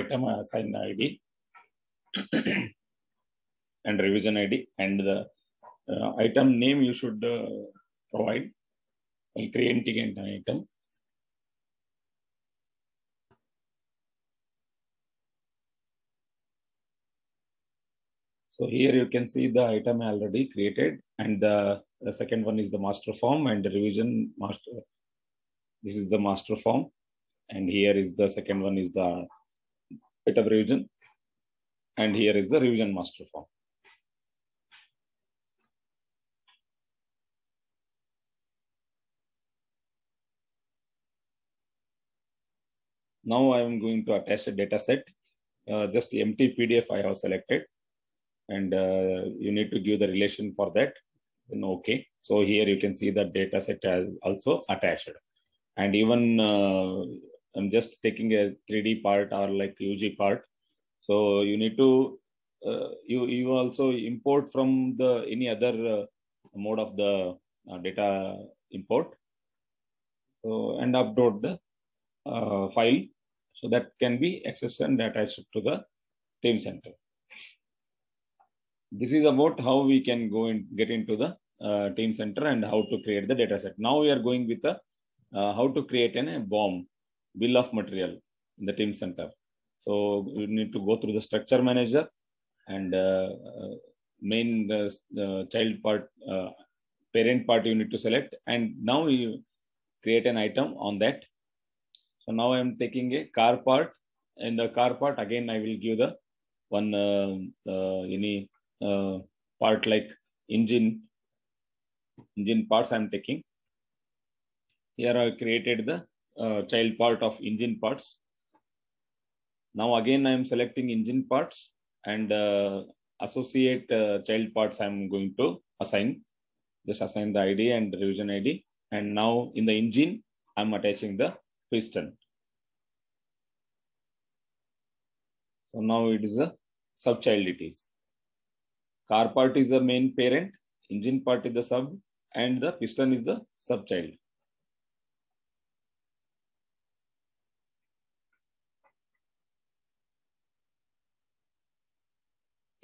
item assign ID and revision ID and the uh, item name you should uh, provide while creating an item. So here you can see the item already created and the, the second one is the master form and the revision master. This is the master form and here is the second one is the item revision and here is the revision master form. Now I am going to attach a data set. Uh, just empty PDF I have selected and uh, you need to give the relation for that. Then okay. So here you can see the data set has also attached. And even uh, I'm just taking a 3D part or like UG part. So you need to uh, you you also import from the any other uh, mode of the uh, data import. So and upload the uh, file so that can be accessed and attached to the Teamcenter. This is about how we can go and get into the uh, Teamcenter and how to create the data set. Now we are going with the uh, how to create an, a BOM, bill of material in the Teamcenter. So you need to go through the structure manager and uh, uh main the, the, child part, uh, parent part you need to select. And now you create an item on that. So now I am taking a car part. In the car part, again, I will give the one uh, any uh, part like engine engine parts i'm taking here i created the uh, child part of engine parts. Now again i am selecting engine parts and uh, associate child parts i'm going to assign. Just assign the id and revision id and now in the engine i'm attaching the piston. So now it is a subchild it is. Car part is the main parent, engine part is the sub, and the piston is the subchild.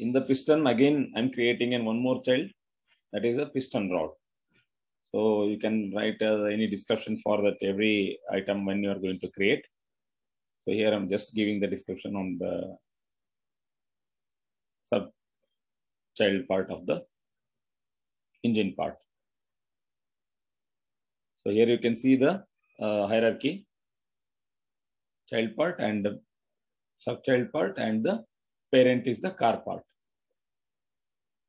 In the piston, again, I'm creating an one more child, that is a piston rod. So you can write uh, any description for that every item when you are going to create. So here I'm just giving the description on the sub child part of the engine part. So here you can see the uh, hierarchy, child part and the sub child part and the parent is the car part.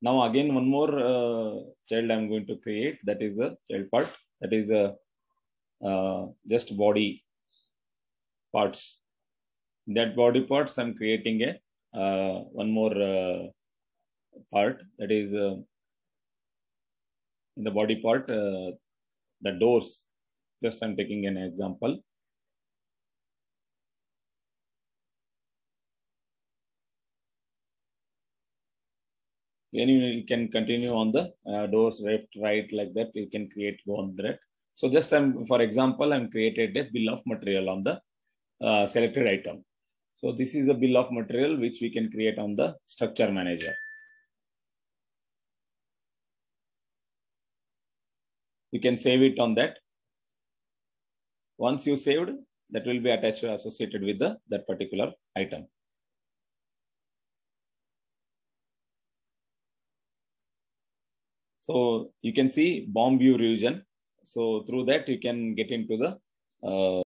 Now again one more uh, child I'm going to create. That is the child part. That is a uh, just body parts. That body parts I'm creating a uh, one more uh, part. That is uh, in the body part uh, the doors. Just i'm taking an example then you can continue on the uh, doors left right like that you can create go on that so just i'm for example i'm created a bill of material on the uh, selected item so this is a bill of material which we can create on the structure manager you can save it on that. Once you saved, that will be attached associated with the that particular item. So you can see BOM view revision. So through that, you can get into the uh,